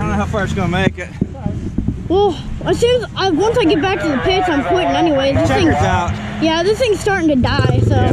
I don't know how far it's gonna make it. Well, as soon as I, once I get back to the pits, I'm quitting anyway. This Checker's thing's, out. yeah, this thing's starting to die. So Yeah.